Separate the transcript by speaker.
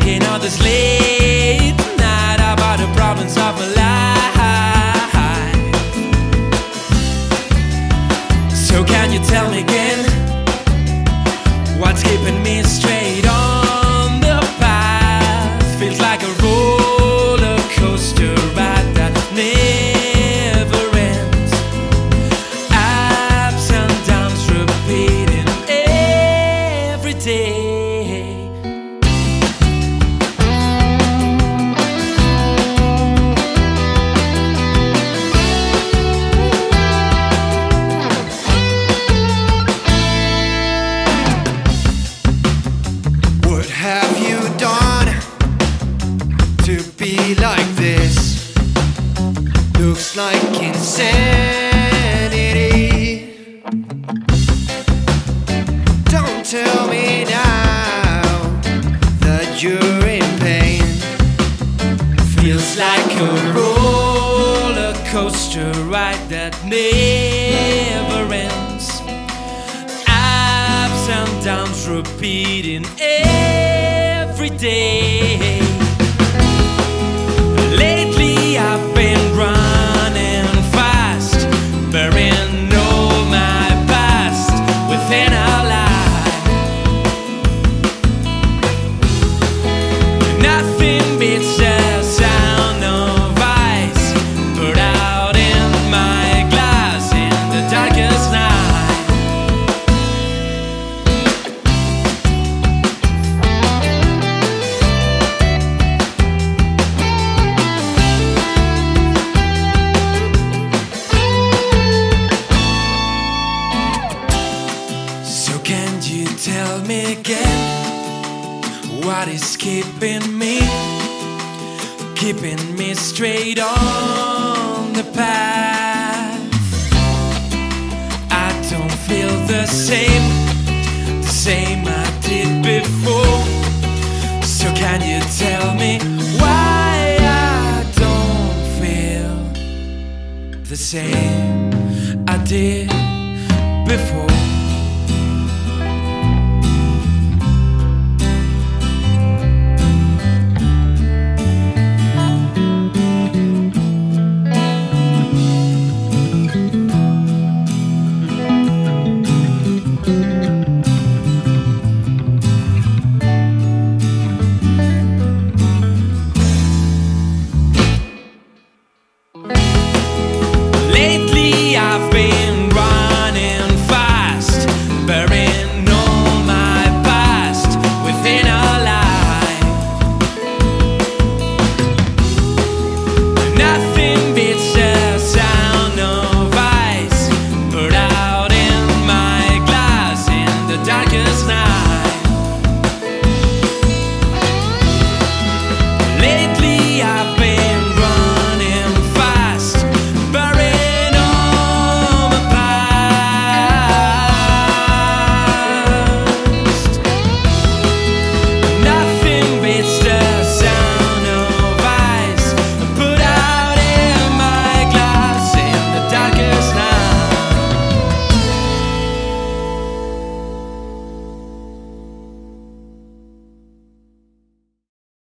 Speaker 1: thinking all this late night about the problems of my life. So can you tell me again what's keeping me straight on the path? Feels like a roller coaster ride that never ends. Repeating every day.
Speaker 2: like insanity. Don't tell me now that you're in pain.
Speaker 1: Feels like a roller coaster ride that never ends. Ups and downs repeating every day. What is keeping me, keeping me straight on the path? I don't feel the same, the same I did before. So can you tell me why I don't feel the same I did? I